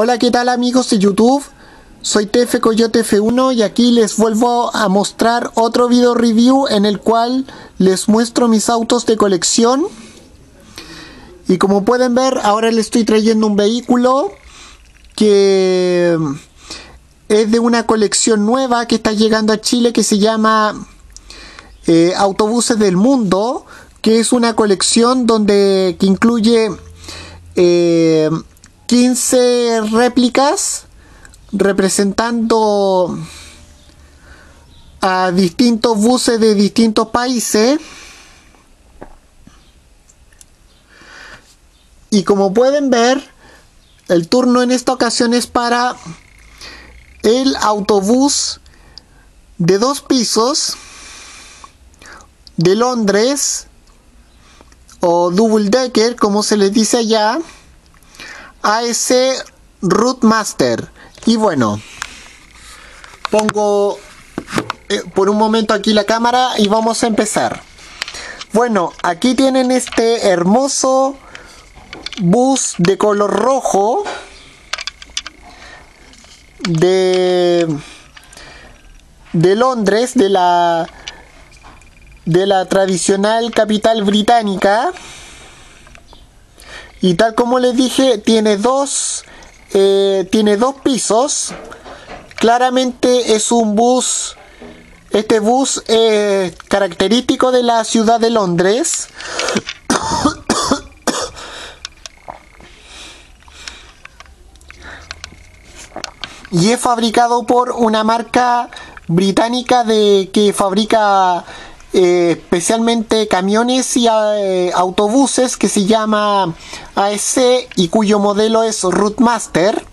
Hola, ¿qué tal amigos de YouTube? Soy TF Coyote F1 y aquí les vuelvo a mostrar otro video review en el cual les muestro mis autos de colección. Y como pueden ver, ahora les estoy trayendo un vehículo que es de una colección nueva que está llegando a Chile que se llama eh, Autobuses del Mundo, que es una colección donde que incluye eh, 15 réplicas representando a distintos buses de distintos países. Y como pueden ver, el turno en esta ocasión es para el autobús de dos pisos de Londres o double decker como se les dice allá AS Rootmaster. Y bueno, pongo eh, por un momento aquí la cámara y vamos a empezar. Bueno, aquí tienen este hermoso bus de color rojo de de Londres, de la de la tradicional capital británica. Y tal como les dije, tiene dos, eh, tiene dos pisos. Claramente es un bus. Este bus es característico de la ciudad de Londres. y es fabricado por una marca británica de que fabrica eh, especialmente camiones y eh, autobuses que se llama ASC y cuyo modelo es Rootmaster.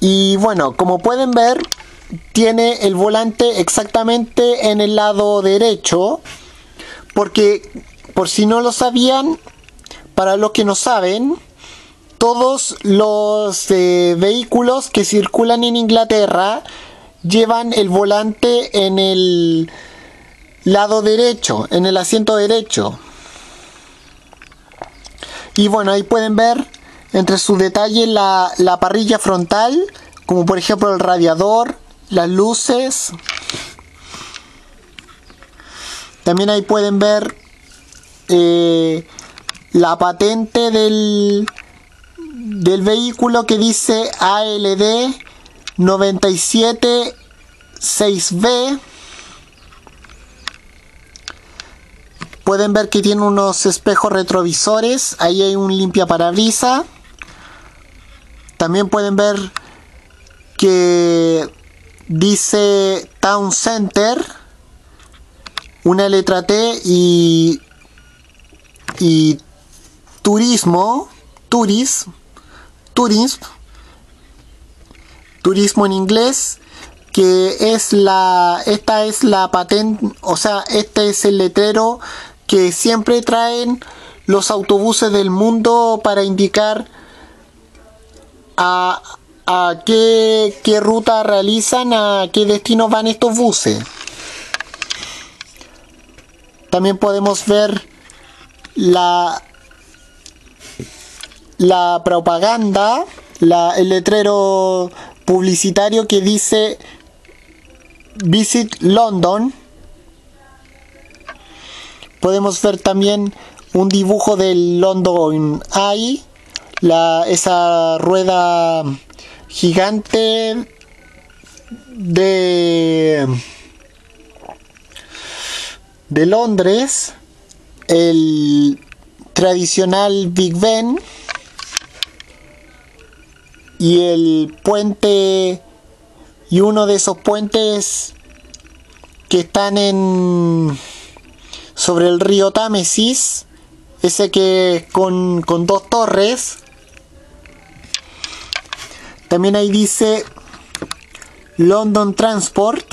Y bueno, como pueden ver, tiene el volante exactamente en el lado derecho. Porque, por si no lo sabían, para los que no saben, todos los eh, vehículos que circulan en Inglaterra llevan el volante en el lado derecho, en el asiento derecho. Y bueno, ahí pueden ver entre sus detalles la, la parrilla frontal, como por ejemplo el radiador, las luces. También ahí pueden ver eh, la patente del, del vehículo que dice ALD 97 6B. Pueden ver que tiene unos espejos retrovisores. Ahí hay un limpia parabrisa. También pueden ver que dice Town Center. Una letra T y, y turismo. Turismo. Turismo turismo en inglés que es la esta es la patente o sea este es el letrero que siempre traen los autobuses del mundo para indicar a, a qué, qué ruta realizan a qué destino van estos buses. También podemos ver la la propaganda la, el letrero publicitario que dice Visit London. Podemos ver también un dibujo del London Eye, la, esa rueda gigante de, de Londres, el tradicional Big Ben y el puente y uno de esos puentes que están en sobre el río Támesis ese que con, con dos torres. También ahí dice London Transport.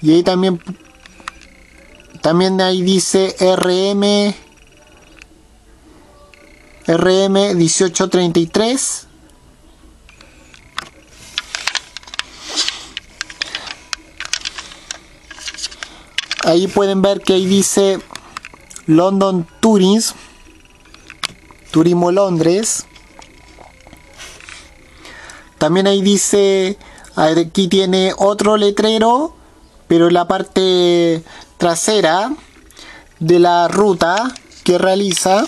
Y ahí también también ahí dice RM RM 1833. Ahí pueden ver que ahí dice London Tourist, Turismo Londres. También ahí dice, aquí tiene otro letrero, pero en la parte trasera de la ruta que realiza.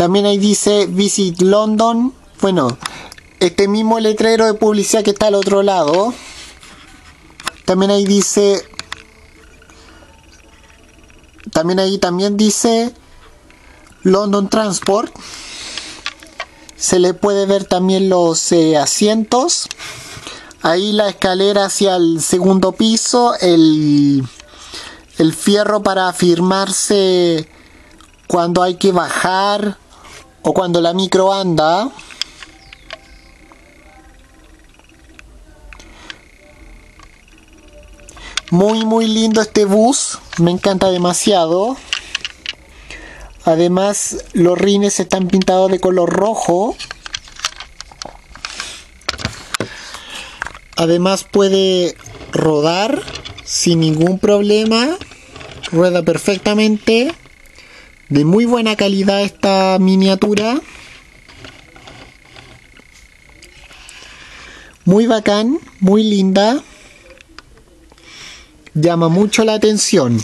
También ahí dice Visit London. Bueno, este mismo letrero de publicidad que está al otro lado. También ahí dice. También ahí también dice London Transport. Se le puede ver también los eh, asientos. Ahí la escalera hacia el segundo piso. El, el fierro para firmarse cuando hay que bajar o cuando la micro anda. Muy muy lindo este bus, me encanta demasiado. Además los rines están pintados de color rojo. Además puede rodar sin ningún problema. Rueda perfectamente. De muy buena calidad esta miniatura. Muy bacán, muy linda llama mucho la atención.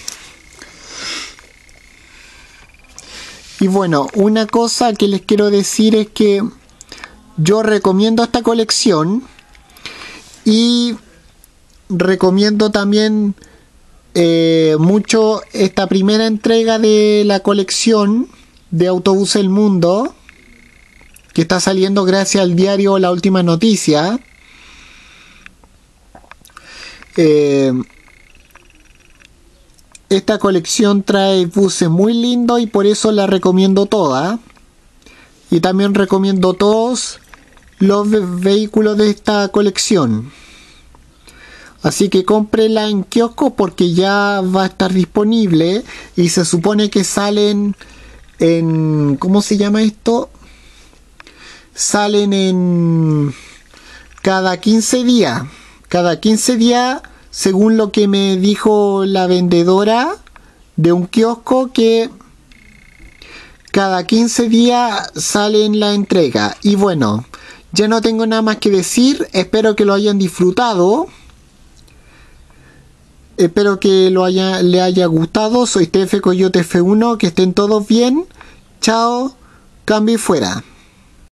Y bueno, una cosa que les quiero decir es que yo recomiendo esta colección y recomiendo también eh, mucho esta primera entrega de la colección de Autobús El Mundo que está saliendo gracias al diario La Última Noticia. Eh, esta colección trae buses muy lindos y por eso la recomiendo toda. Y también recomiendo todos los vehículos de esta colección. Así que cómprela en kiosco porque ya va a estar disponible y se supone que salen en ¿cómo se llama esto? Salen en cada 15 días. Cada 15 días según lo que me dijo la vendedora de un kiosco que cada 15 días sale en la entrega. Y bueno, ya no tengo nada más que decir. Espero que lo hayan disfrutado. Espero que lo haya, le haya gustado. Soy TF Coyote F1. Que estén todos bien. Chao. Cambio y fuera.